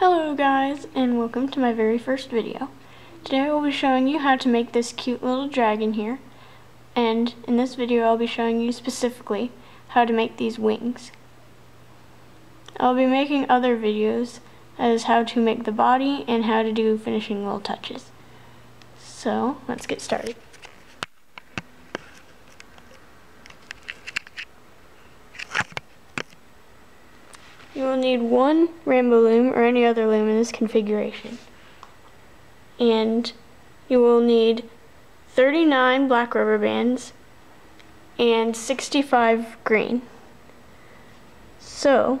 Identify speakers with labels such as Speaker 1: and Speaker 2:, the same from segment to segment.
Speaker 1: Hello guys and welcome to my very first video. Today I will be showing you how to make this cute little dragon here and in this video I'll be showing you specifically how to make these wings. I'll be making other videos as how to make the body and how to do finishing little touches. So let's get started. You will need one rainbow loom or any other loom in this configuration. And you will need 39 black rubber bands and 65 green. So,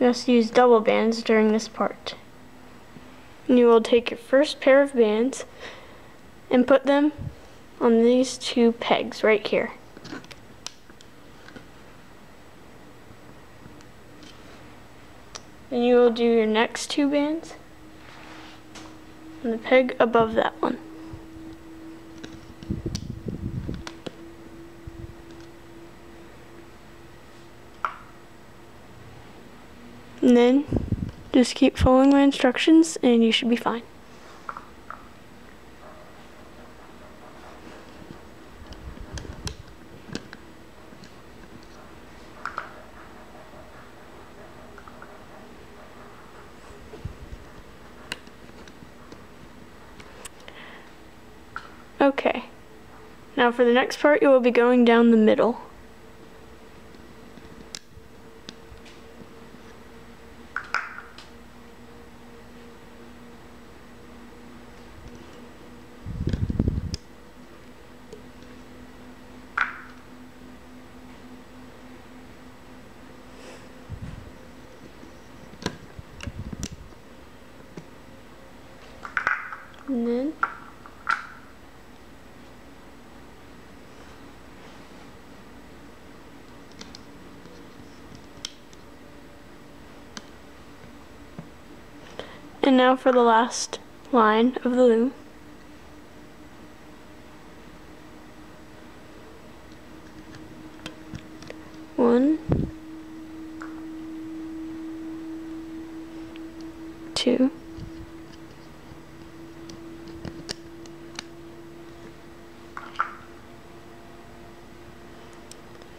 Speaker 1: you must use double bands during this part. And you will take your first pair of bands and put them on these two pegs right here. Then you will do your next two bands and the peg above that one. And then just keep following my instructions and you should be fine. Okay. Now for the next part, you will be going down the middle. And then And now for the last line of the loom. One, two,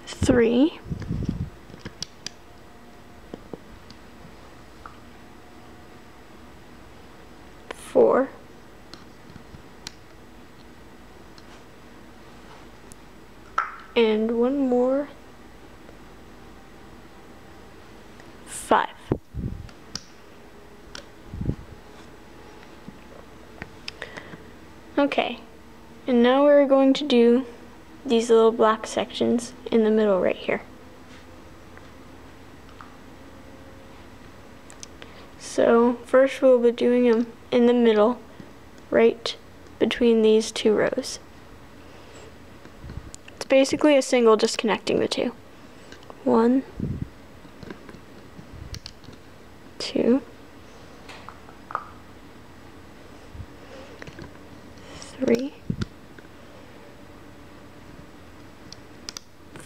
Speaker 1: three, four, and one more, five. Okay, and now we're going to do these little black sections in the middle right here. So first we'll be doing them in the middle, right between these two rows. It's basically a single just connecting the two. One, two, three,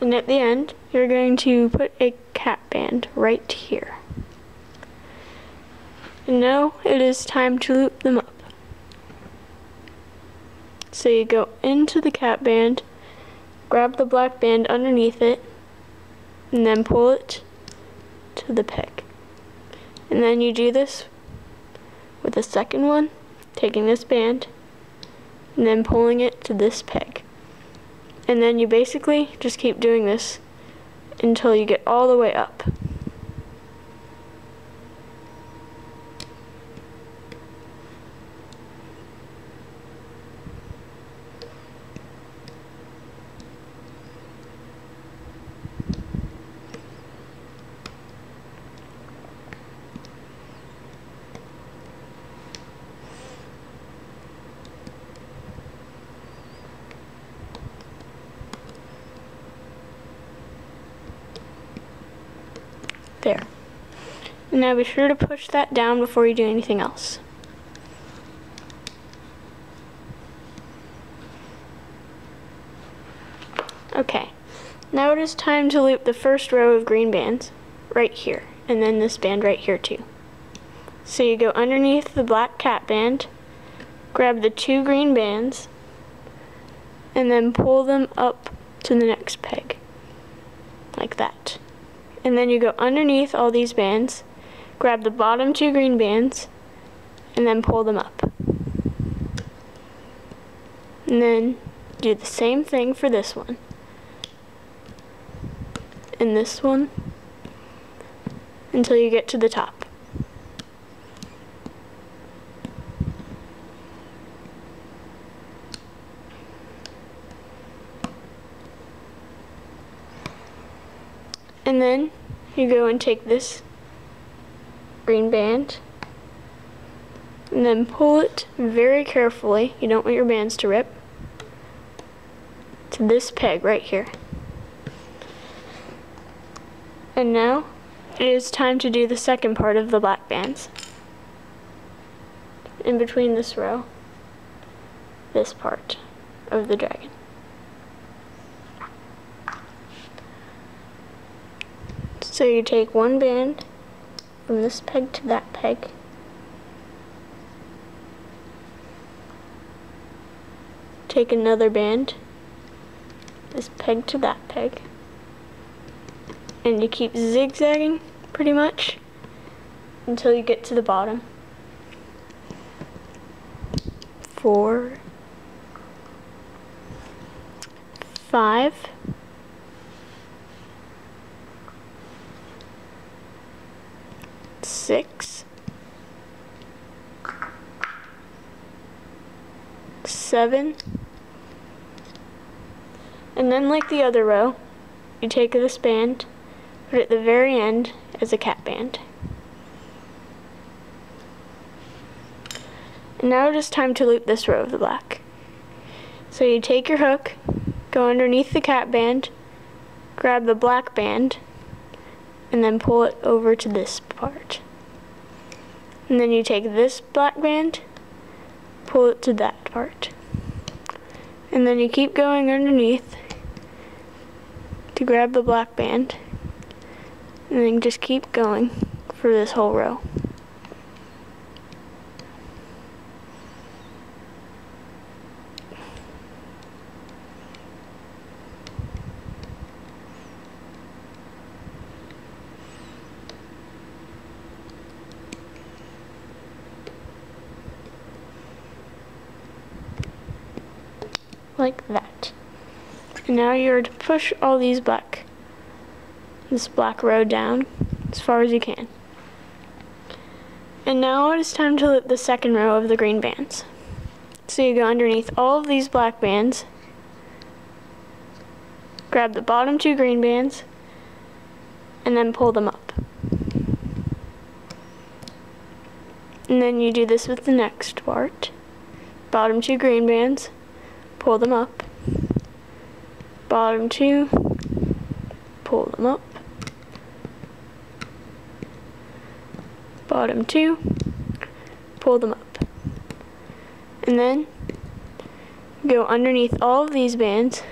Speaker 1: and at the end, you're going to put a cap band right here. And now it is time to loop them up. So you go into the cap band, grab the black band underneath it, and then pull it to the peg. And then you do this with the second one, taking this band, and then pulling it to this peg. And then you basically just keep doing this until you get all the way up. There. And now be sure to push that down before you do anything else. Okay, now it is time to loop the first row of green bands right here, and then this band right here too. So you go underneath the black cap band, grab the two green bands, and then pull them up to the next peg, like that. And then you go underneath all these bands, grab the bottom two green bands, and then pull them up. And then do the same thing for this one And this one until you get to the top. And then you go and take this green band and then pull it very carefully, you don't want your bands to rip, to this peg right here. And now it is time to do the second part of the black bands. In between this row, this part of the dragon. So you take one band from this peg to that peg. Take another band, this peg to that peg and you keep zigzagging pretty much until you get to the bottom. Four, five, six, seven, and then like the other row, you take this band put it at the very end as a cap band. And now it is time to loop this row of the black. So you take your hook, go underneath the cap band, grab the black band, and then pull it over to this part. And then you take this black band, pull it to that part. And then you keep going underneath to grab the black band and then just keep going for this whole row. like that. And now you're to push all these back this black row down as far as you can. And now it is time to loop the second row of the green bands. So you go underneath all of these black bands, grab the bottom two green bands, and then pull them up. And then you do this with the next part. Bottom two green bands, pull them up. Bottom two, pull them up. bottom two, pull them up. And then go underneath all of these bands.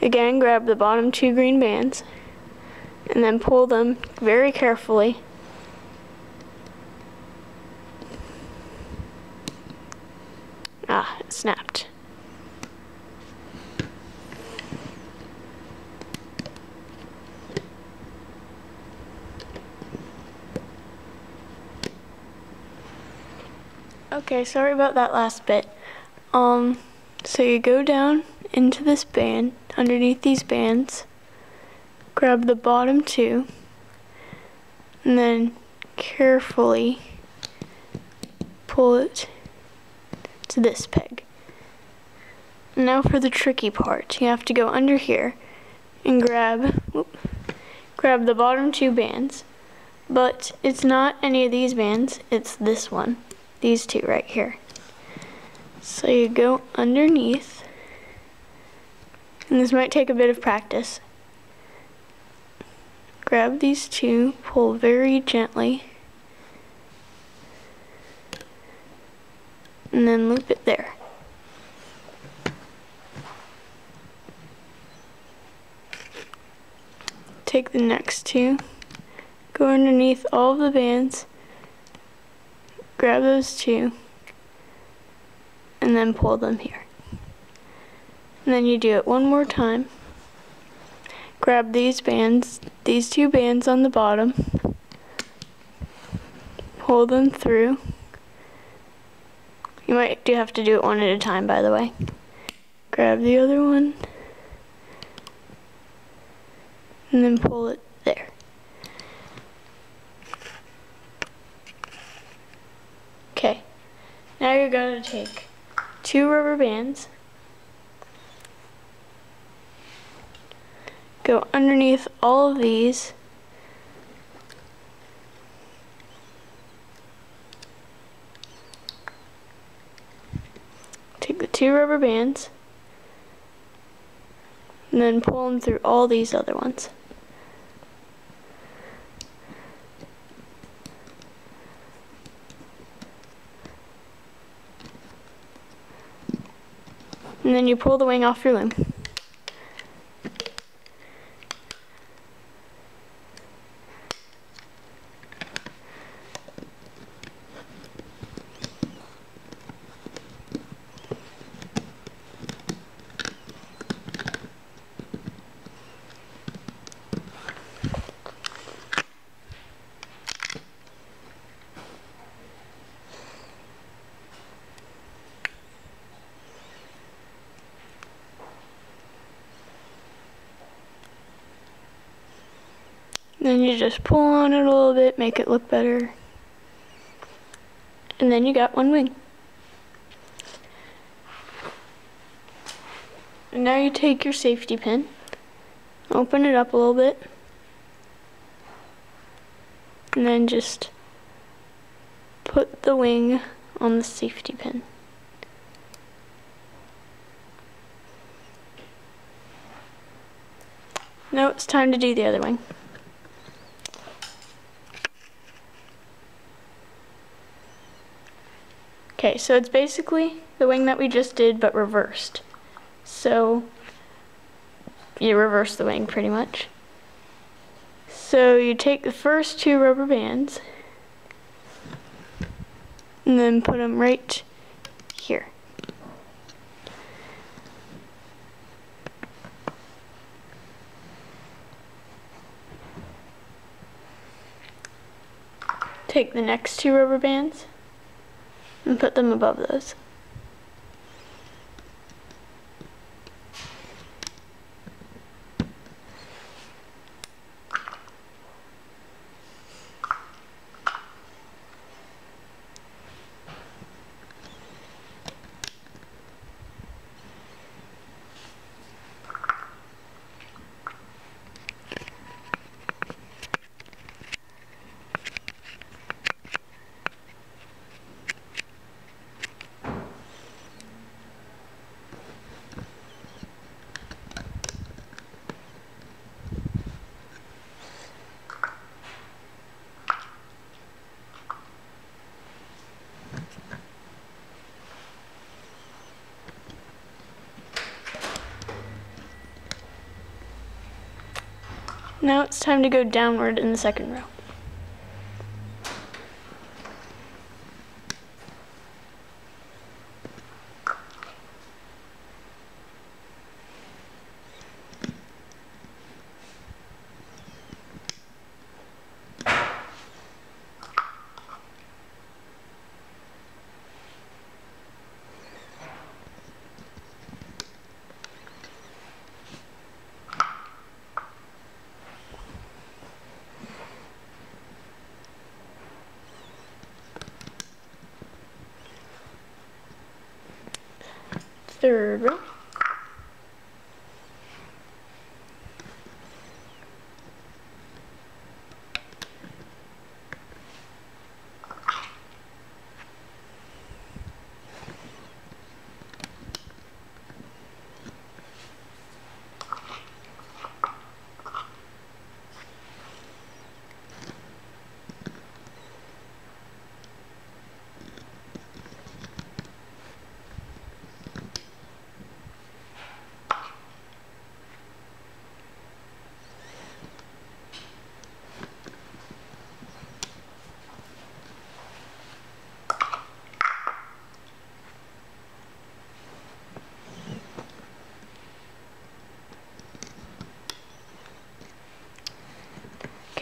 Speaker 1: Again, grab the bottom two green bands and then pull them very carefully. Ah, it snapped. Okay, sorry about that last bit. Um, so you go down into this band, underneath these bands, grab the bottom two, and then carefully pull it to this peg. Now for the tricky part. You have to go under here and grab, whoop, grab the bottom two bands, but it's not any of these bands, it's this one these two right here. So you go underneath, and this might take a bit of practice. grab these two, pull very gently, and then loop it there. Take the next two, go underneath all of the bands, grab those two, and then pull them here. And then you do it one more time. Grab these bands, these two bands on the bottom, pull them through. You might do have to do it one at a time, by the way. Grab the other one, and then pull it there. Okay, now you're going to take two rubber bands, go underneath all of these, take the two rubber bands, and then pull them through all these other ones. And then you pull the wing off your loom. Then you just pull on it a little bit, make it look better. And then you got one wing. And now you take your safety pin, open it up a little bit, and then just put the wing on the safety pin. Now it's time to do the other wing. Okay, so it's basically the wing that we just did, but reversed. So you reverse the wing pretty much. So you take the first two rubber bands and then put them right here. Take the next two rubber bands and put them above those. Now it's time to go downward in the second row.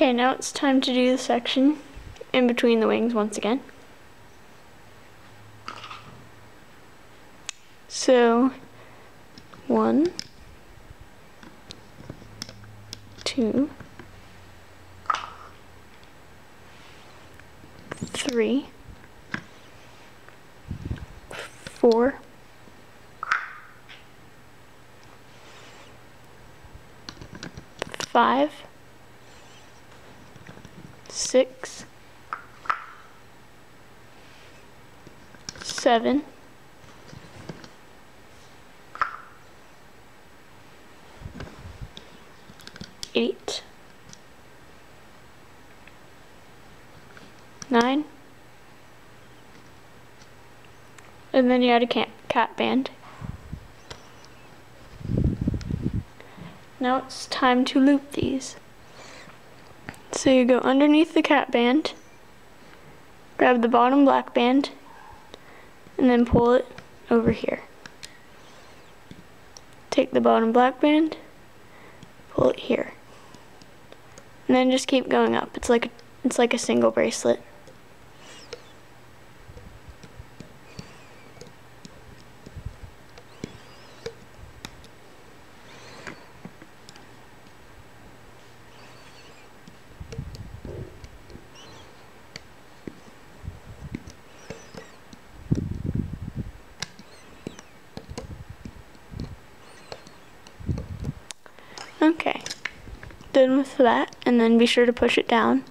Speaker 1: Okay, now it's time to do the section in between the wings once again. So, one, two, three, four, five, six, seven, eight, nine, and then you add a cap band. Now it's time to loop these. So you go underneath the cap band, grab the bottom black band, and then pull it over here. Take the bottom black band, pull it here. And then just keep going up. It's like a, it's like a single bracelet. Okay, done with that, and then be sure to push it down.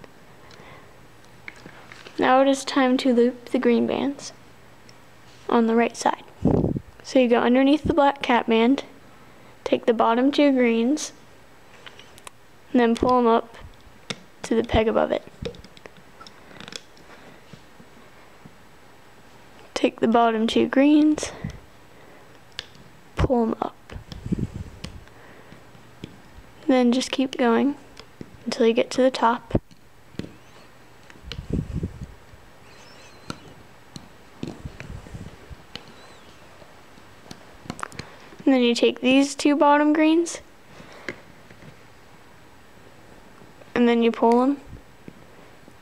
Speaker 1: Now it is time to loop the green bands on the right side. So you go underneath the black cap band, take the bottom two greens, and then pull them up to the peg above it. Take the bottom two greens, pull them up. Then just keep going until you get to the top. And then you take these two bottom greens and then you pull them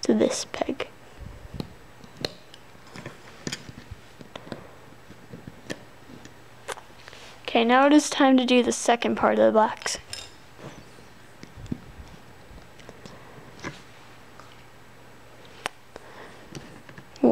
Speaker 1: to this peg. Okay, now it is time to do the second part of the blacks.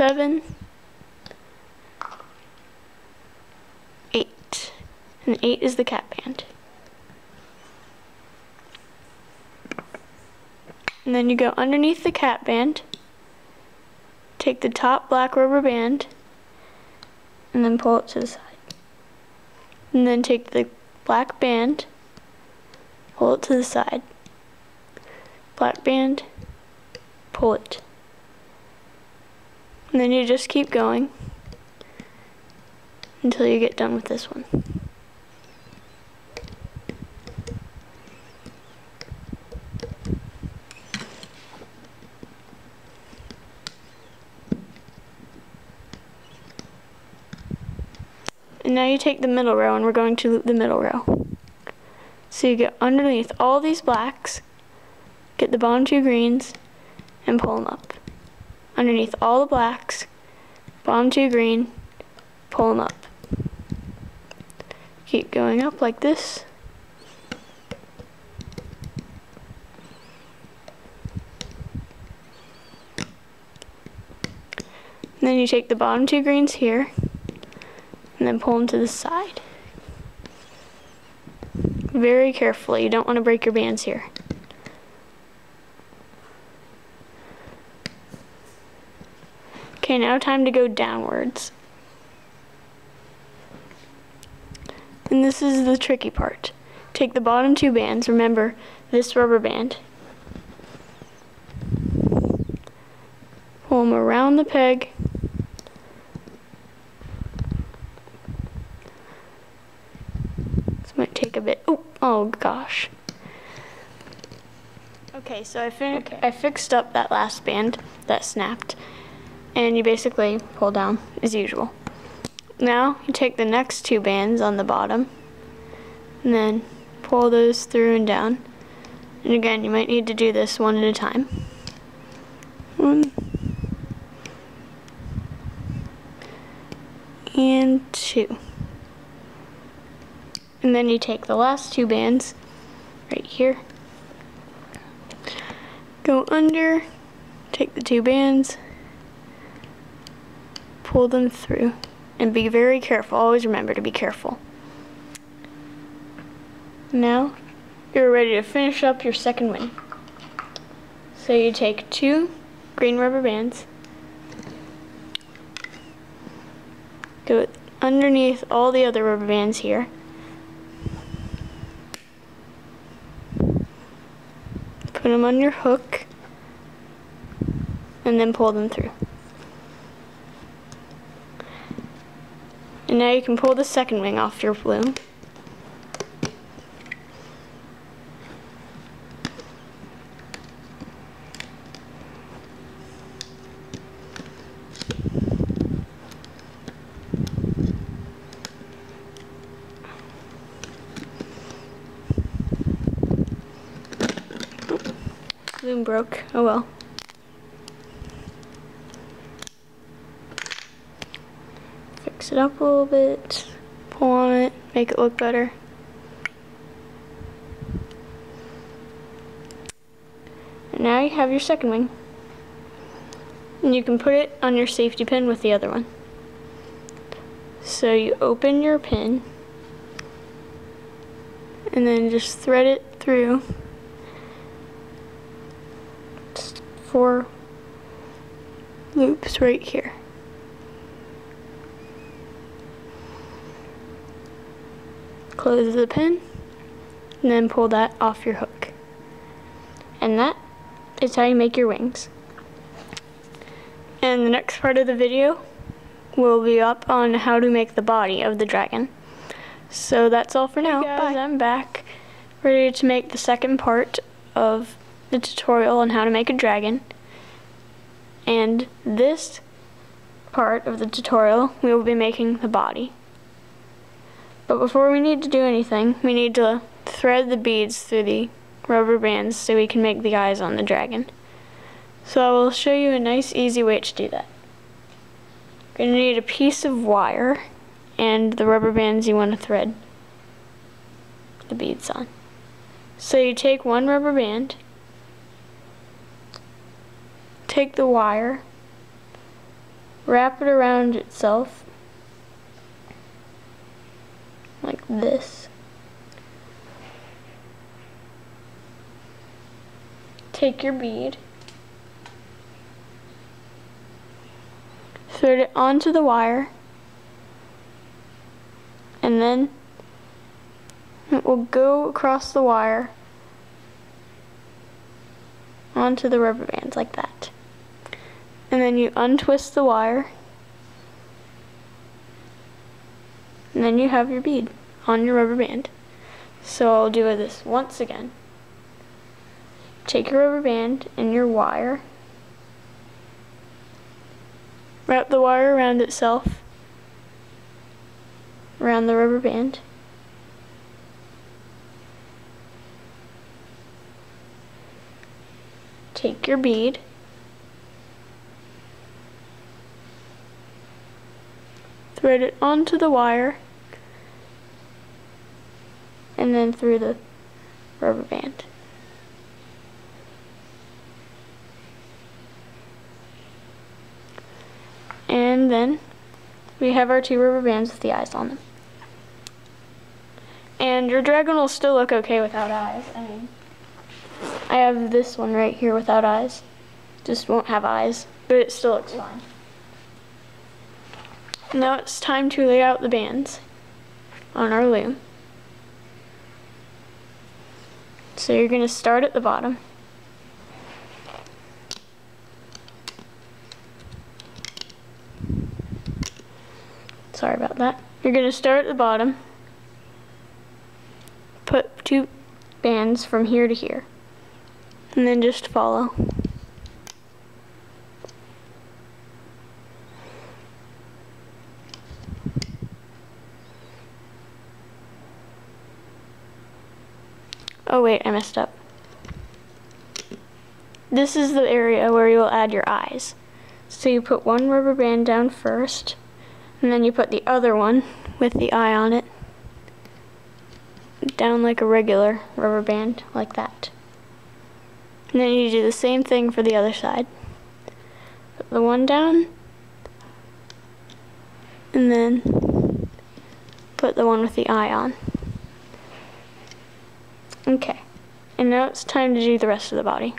Speaker 1: seven, eight. And eight is the cap band. And then you go underneath the cap band, take the top black rubber band, and then pull it to the side. And then take the black band, pull it to the side. Black band, pull it. And then you just keep going until you get done with this one. And now you take the middle row and we're going to loop the middle row. So you get underneath all these blacks, get the bottom two greens, and pull them up. Underneath all the blacks, bottom two green, pull them up. Keep going up like this. And then you take the bottom two greens here, and then pull them to the side. Very carefully, you don't want to break your bands here. Okay, now time to go downwards. And this is the tricky part. take the bottom two bands, remember this rubber band, pull them around the peg, this might take a bit, oh, oh gosh. Okay, so I, fin okay. I fixed up that last band that snapped, and you basically pull down as usual. Now you take the next two bands on the bottom, and then pull those through and down. And again, you might need to do this one at a time. One. And two. And then you take the last two bands right here go under, take the two bands, pull them through, and be very careful. Always remember to be careful. Now, you're ready to finish up your second wing. So you take two green rubber bands, go underneath all the other rubber bands here, put them on your hook, and then pull them through. And now you can pull the second wing off your balloon. Balloon broke. Oh well. It up a little bit. Pull on it. Make it look better. And now you have your second wing. And you can put it on your safety pin with the other one. So you open your pin and then just thread it through four loops right here. Close the pin and then pull that off your hook. And that is how you make your wings. And the next part of the video will be up on how to make the body of the dragon. So that's all for now. Hey guys, Bye. I'm back ready to make the second part of the tutorial on how to make a dragon. And this part of the tutorial, we will be making the body. But before we need to do anything, we need to thread the beads through the rubber bands so we can make the eyes on the dragon. So I will show you a nice easy way to do that. You're going to need a piece of wire and the rubber bands you want to thread the beads on. So you take one rubber band take the wire, wrap it around itself like this. Take your bead, thread it onto the wire, and then it will go across the wire onto the rubber bands like that. And then you untwist the wire and then you have your bead on your rubber band. So I'll do this once again. Take your rubber band and your wire, wrap the wire around itself, around the rubber band, take your bead, thread it onto the wire and then through the rubber band. And then we have our two rubber bands with the eyes on them. And your dragon will still look okay without eyes. I mean, I have this one right here without eyes. Just won't have eyes, but it still looks fine. Now it's time to lay out the bands on our loom. So you're going to start at the bottom. Sorry about that. You're going to start at the bottom. Put two bands from here to here. And then just follow. Oh wait, I messed up. This is the area where you'll add your eyes. So you put one rubber band down first, and then you put the other one with the eye on it down like a regular rubber band, like that. And then you do the same thing for the other side. Put the one down, and then put the one with the eye on. Okay, and now it's time to do the rest of the body.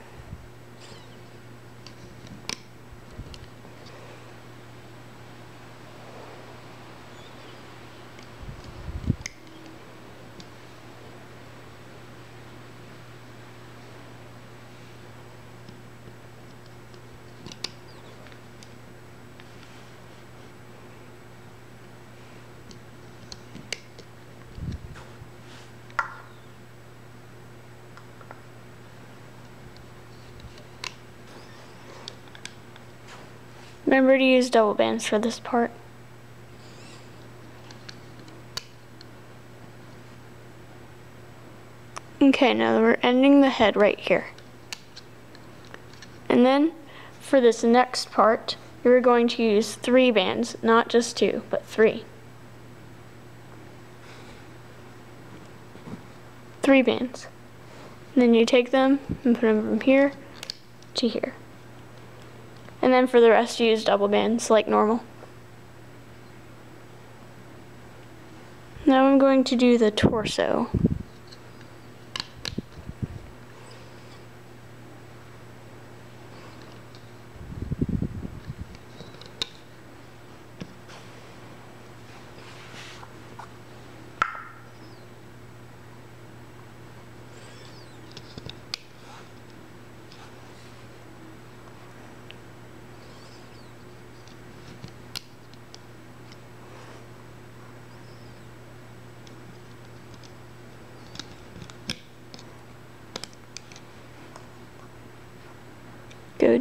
Speaker 1: Remember to use double bands for this part. Okay, now we're ending the head right here. And then for this next part, you're going to use three bands, not just two, but three. Three bands. And then you take them and put them from here to here. And then for the rest you use double bands like normal. Now I'm going to do the torso.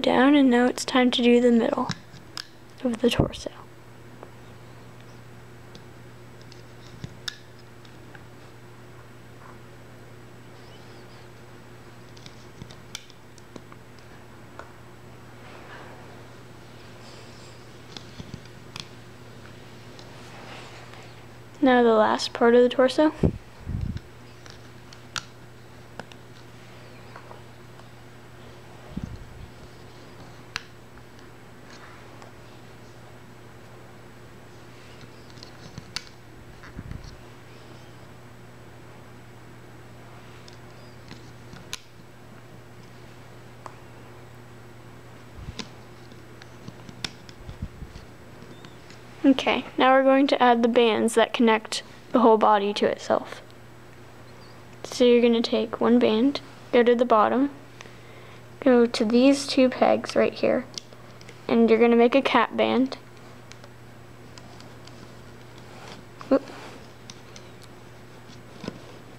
Speaker 1: Down and now it's time to do the middle of the torso. Now the last part of the torso. Okay, now we're going to add the bands that connect the whole body to itself. So you're going to take one band, go to the bottom, go to these two pegs right here, and you're going to make a cap band.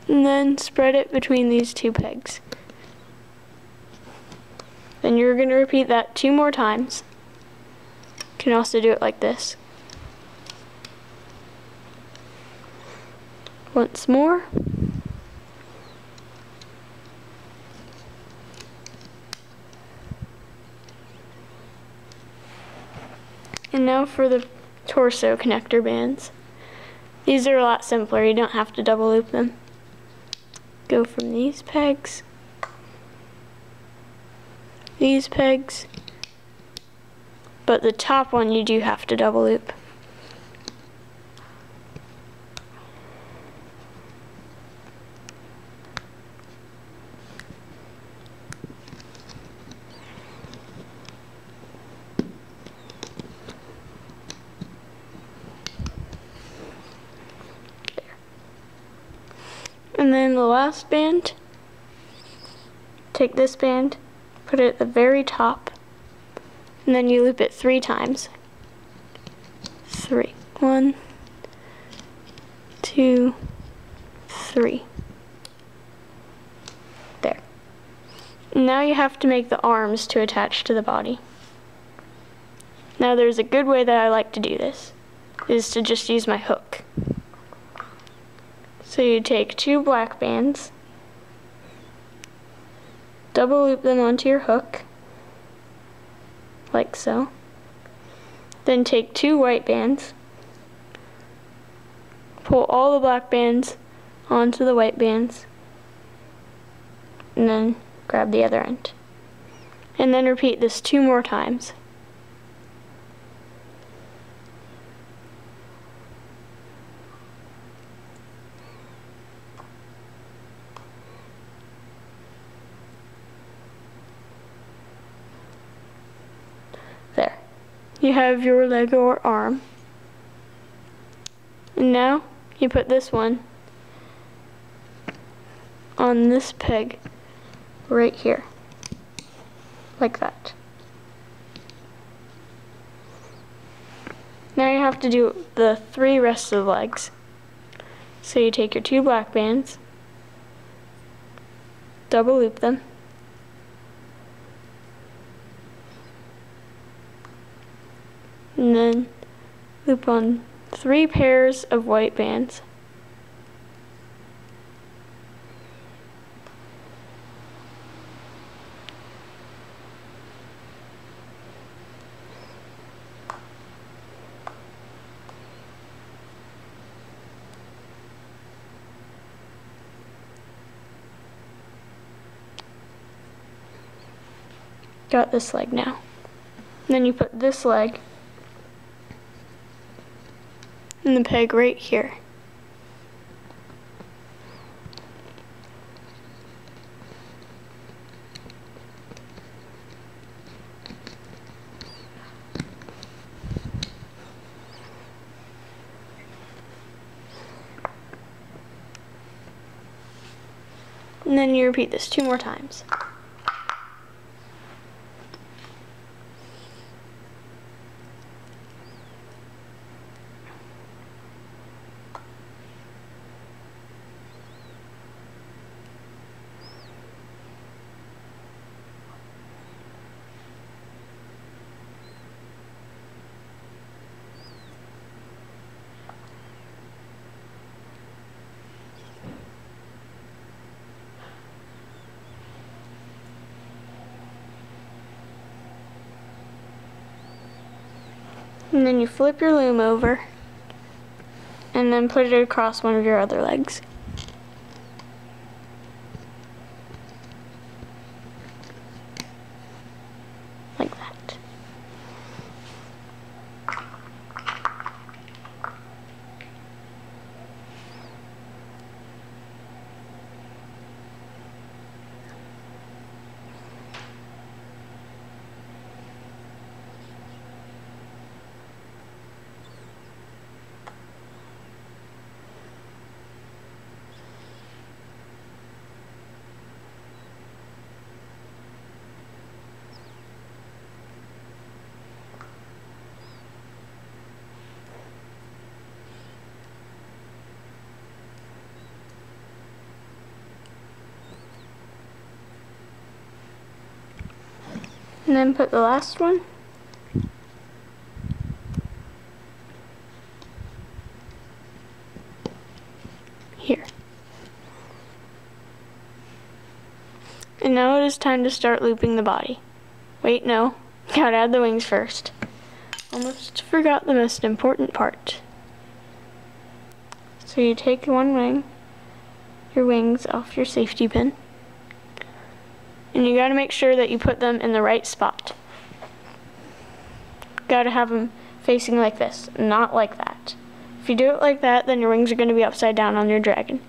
Speaker 1: And then spread it between these two pegs. Then you're going to repeat that two more times. You can also do it like this. Once more. And now for the torso connector bands. These are a lot simpler, you don't have to double loop them. Go from these pegs, these pegs, but the top one you do have to double loop. And then the band, take this band, put it at the very top, and then you loop it three times. Three. One, two, three. There. Now you have to make the arms to attach to the body. Now there's a good way that I like to do this, is to just use my hook. So you take two black bands, double loop them onto your hook, like so. Then take two white bands, pull all the black bands onto the white bands, and then grab the other end. And then repeat this two more times. There. You have your leg or arm. And now you put this one on this peg right here. Like that. Now you have to do the three rest of the legs. So you take your two black bands, double loop them, and then loop on three pairs of white bands. Got this leg now. And then you put this leg in the peg right here. And then you repeat this two more times. You flip your loom over and then put it across one of your other legs. Like that. And then put the last one. Here. And now it is time to start looping the body. Wait, no. Gotta add the wings first. Almost forgot the most important part. So you take one wing, your wings off your safety pin. And you gotta make sure that you put them in the right spot. Gotta have them facing like this, not like that. If you do it like that, then your wings are gonna be upside down on your dragon.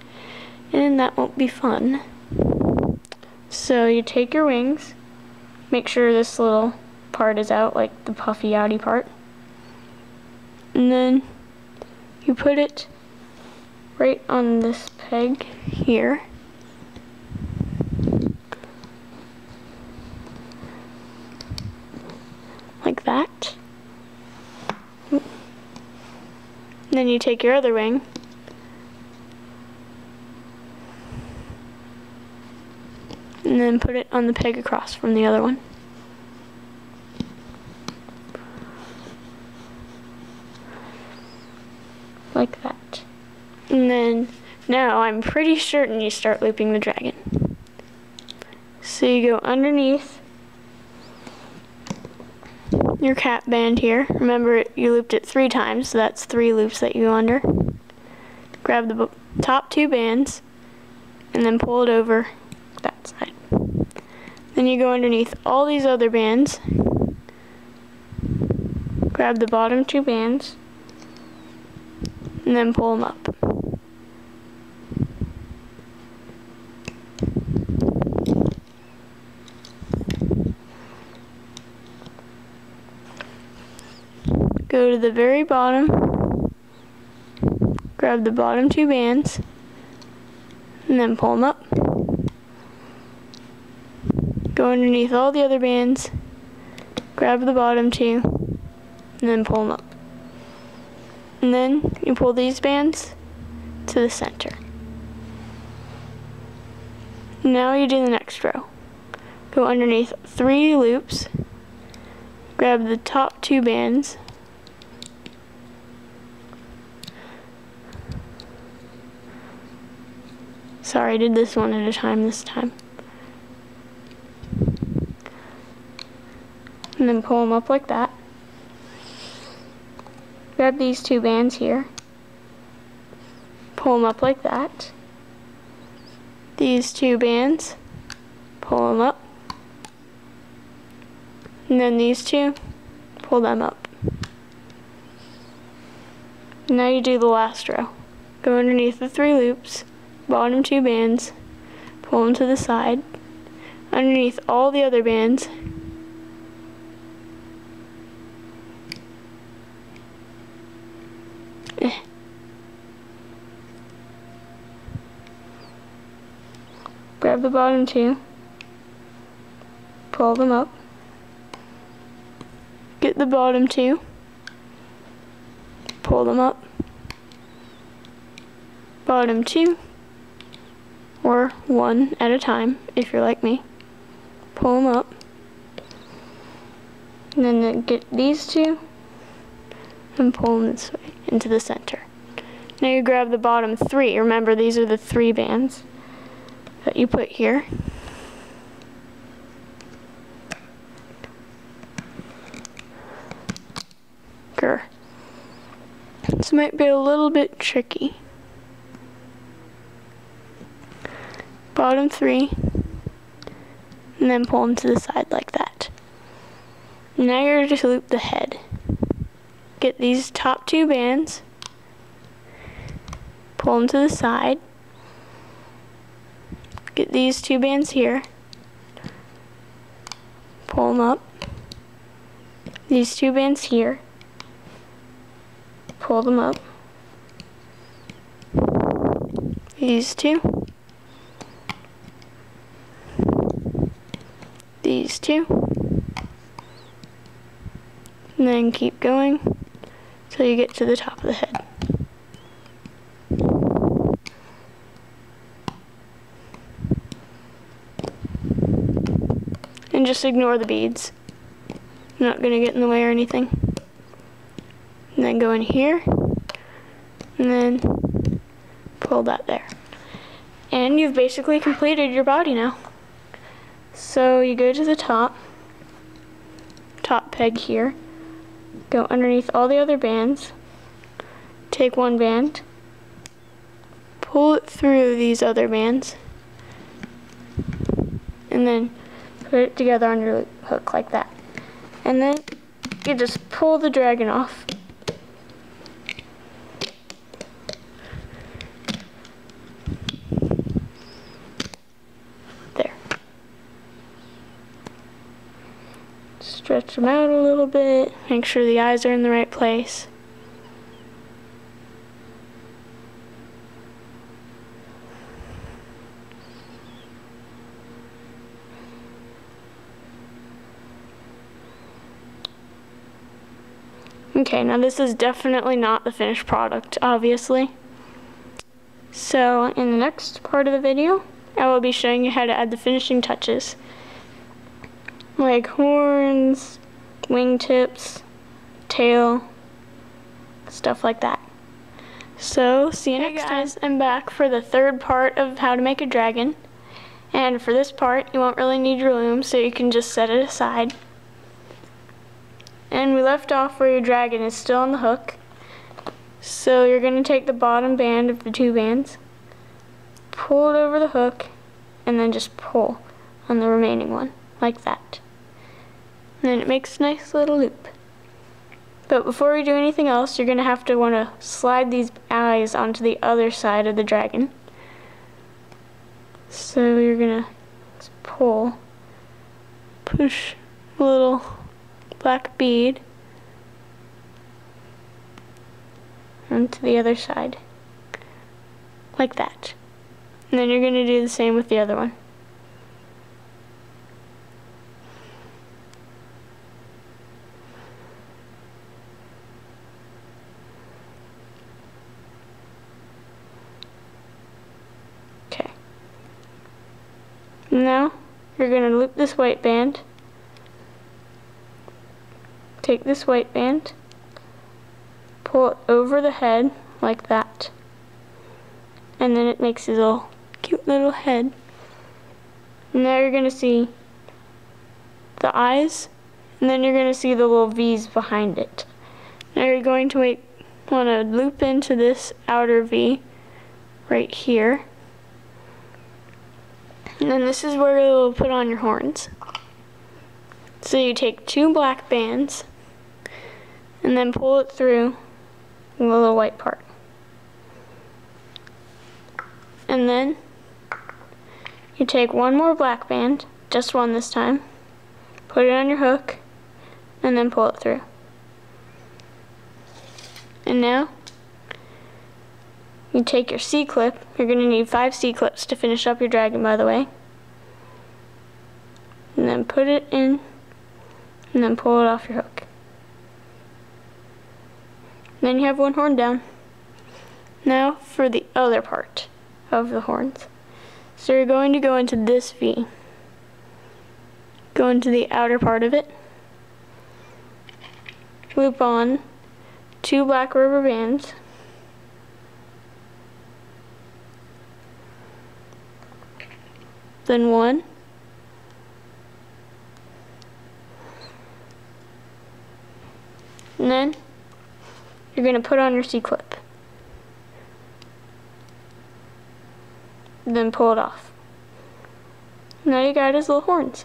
Speaker 1: And that won't be fun. So you take your wings, make sure this little part is out, like the puffy outy part. And then you put it right on this peg here. That. Then you take your other wing. And then put it on the peg across from the other one. Like that. And then now I'm pretty certain you start looping the dragon. So you go underneath your cap band here. Remember, you looped it three times, so that's three loops that you go under. Grab the top two bands, and then pull it over that side. Then you go underneath all these other bands, grab the bottom two bands, and then pull them up. Go to the very bottom, grab the bottom two bands, and then pull them up. Go underneath all the other bands, grab the bottom two, and then pull them up. And then you pull these bands to the center. Now you do the next row. Go underneath three loops, grab the top two bands, Sorry, I did this one at a time this time. And then pull them up like that. Grab these two bands here. Pull them up like that. These two bands. Pull them up. And then these two. Pull them up. Now you do the last row. Go underneath the three loops bottom two bands, pull them to the side, underneath all the other bands, eh. grab the bottom two, pull them up, get the bottom two, pull them up, bottom two, or one at a time if you're like me. Pull them up. And then uh, get these two and pull them this way into the center. Now you grab the bottom three. Remember, these are the three bands that you put here. Grr. This might be a little bit tricky. Bottom three, and then pull them to the side like that. Now you're going to loop the head. Get these top two bands, pull them to the side, get these two bands here, pull them up, these two bands here, pull them up, these two, these two. And then keep going till you get to the top of the head. And just ignore the beads. Not going to get in the way or anything. And then go in here. And then pull that there. And you've basically completed your body now. So you go to the top, top peg here, go underneath all the other bands, take one band, pull it through these other bands, and then put it together on your hook like that. And then you just pull the dragon off. Stretch them out a little bit. Make sure the eyes are in the right place. Okay, now this is definitely not the finished product, obviously. So in the next part of the video, I will be showing you how to add the finishing touches. Like horns, wingtips, tail, stuff like that. So, see you hey next guys. time. I'm back for the third part of how to make a dragon. And for this part, you won't really need your loom, so you can just set it aside. And we left off where your dragon is still on the hook. So you're going to take the bottom band of the two bands, pull it over the hook, and then just pull on the remaining one, like that. And then it makes a nice little loop. But before we do anything else, you're going to have to want to slide these eyes onto the other side of the dragon. So you're going to pull, push a little black bead onto the other side, like that. And then you're going to do the same with the other one. Now, you're going to loop this white band. Take this white band, pull it over the head like that. And then it makes a little cute little head. And now you're going to see the eyes, and then you're going to see the little V's behind it. Now you're going to want to loop into this outer V right here. And then this is where you'll put on your horns. So you take two black bands and then pull it through the little white part. And then you take one more black band, just one this time, put it on your hook, and then pull it through. And now you take your C-clip. You're going to need five C-clips to finish up your dragon, by the way. And then put it in, and then pull it off your hook. then you have one horn down. Now for the other part of the horns. So you're going to go into this V. Go into the outer part of it. Loop on two black rubber bands then one. And then you're going to put on your C-clip. Then pull it off. Now you got his little horns.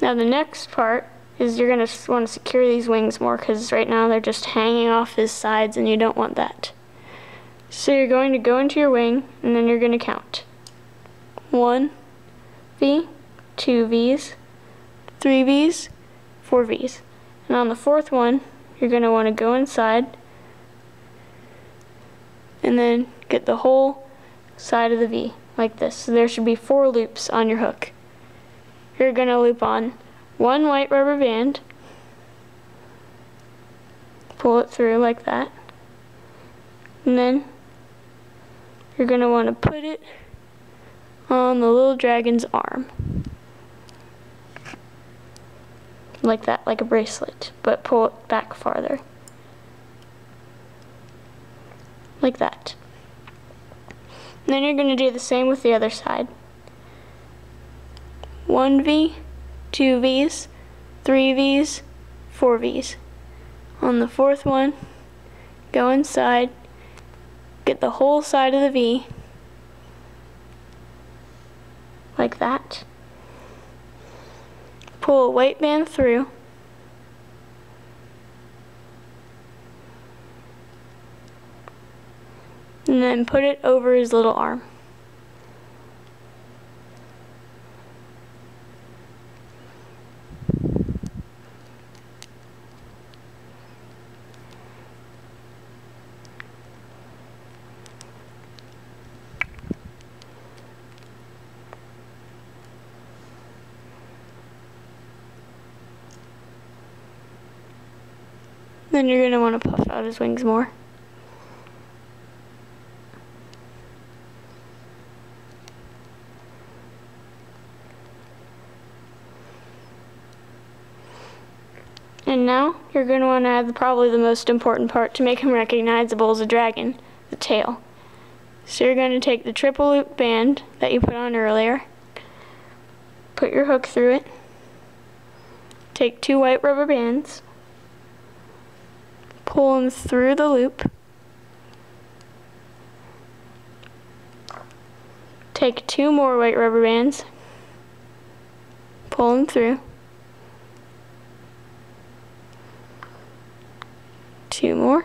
Speaker 1: Now the next part is you're going to want to secure these wings more because right now they're just hanging off his sides and you don't want that. So you're going to go into your wing and then you're going to count one V, two V's, three V's, four V's. And on the fourth one, you're going to want to go inside and then get the whole side of the V like this. So there should be four loops on your hook. You're going to loop on one white rubber band, pull it through like that, and then you're going to want to put it on the little dragon's arm. Like that, like a bracelet, but pull it back farther. Like that. And then you're going to do the same with the other side. One V, two V's, three V's, four V's. On the fourth one, go inside, get the whole side of the V, like that. Pull a white band through. And then put it over his little arm. Then you're going to want to puff out his wings more. And now you're going to want to add probably the most important part to make him recognizable as a dragon, the tail. So you're going to take the triple loop band that you put on earlier, put your hook through it, take two white rubber bands, pull them through the loop, take two more white rubber bands, pull them through, two more.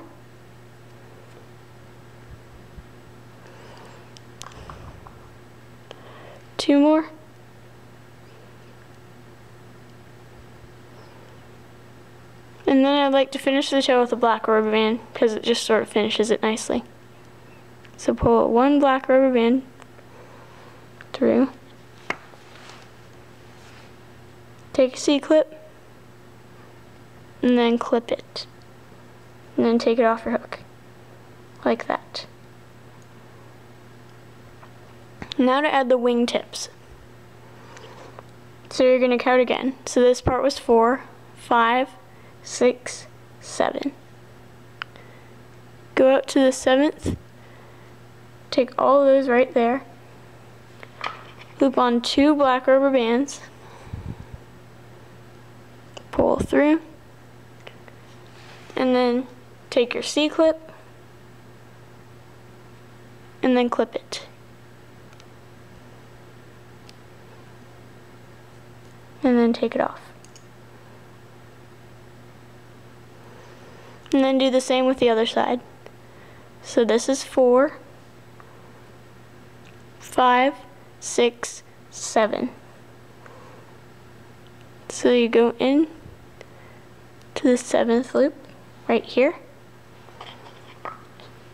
Speaker 1: Two more. And then I'd like to finish the tail with a black rubber band because it just sort of finishes it nicely. So pull one black rubber band through. Take a C-clip and then clip it and then take it off your hook like that. Now to add the wing tips. So you're going to count again. So this part was four, five, six, seven. Go up to the seventh, take all those right there, loop on two black rubber bands, pull through, and then take your C-clip and then clip it. And then take it off. And then do the same with the other side. So this is four, five, six, seven. So you go in to the seventh loop right here.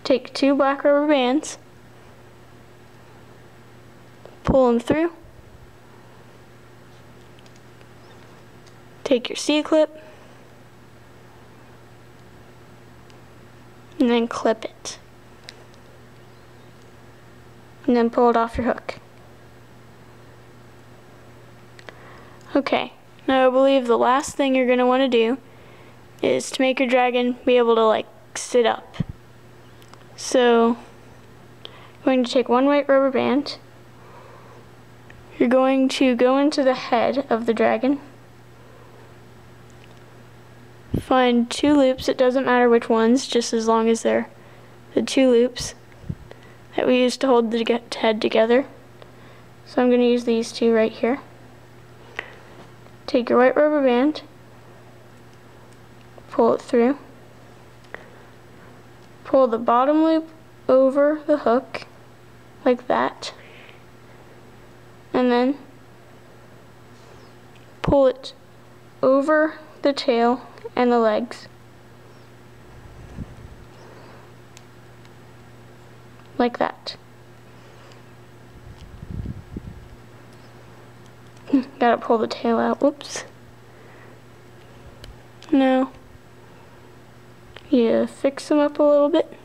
Speaker 1: Take two black rubber bands, pull them through, take your C-clip, and then clip it. And then pull it off your hook. Okay, now I believe the last thing you're going to want to do is to make your dragon be able to like sit up. So, I'm going to take one white rubber band. You're going to go into the head of the dragon. Find two loops, it doesn't matter which ones, just as long as they're the two loops that we use to hold the head together. So I'm going to use these two right here. Take your white rubber band, pull it through pull the bottom loop over the hook like that and then pull it over the tail and the legs. Like that. Gotta pull the tail out. Whoops. No. Yeah, fix them up a little bit.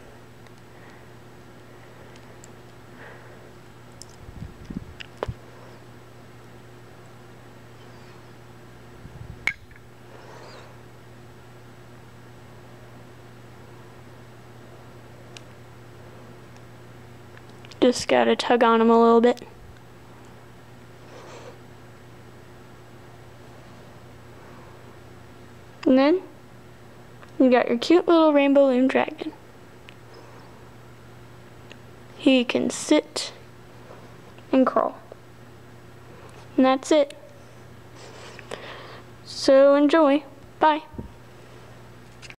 Speaker 1: Just gotta tug on them a little bit. And then you got your cute little rainbow loom dragon. He can sit and crawl. And that's it. So enjoy. Bye.